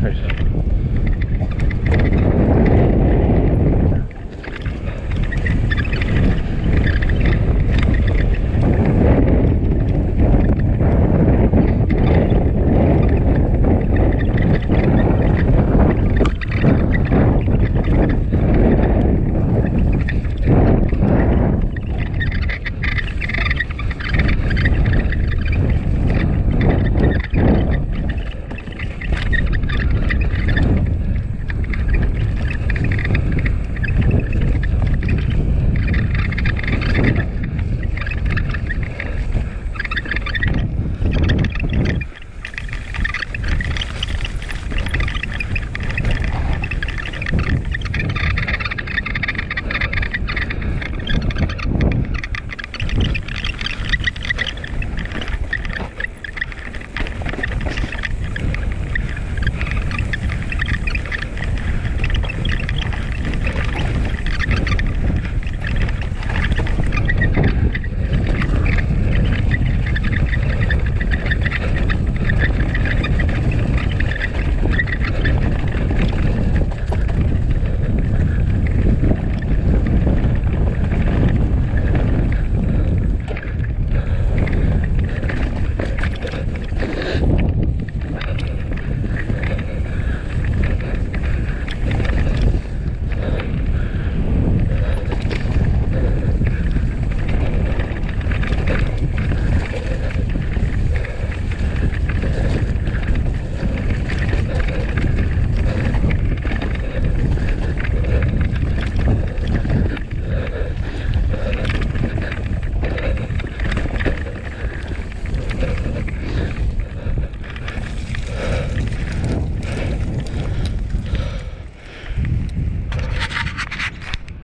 Close.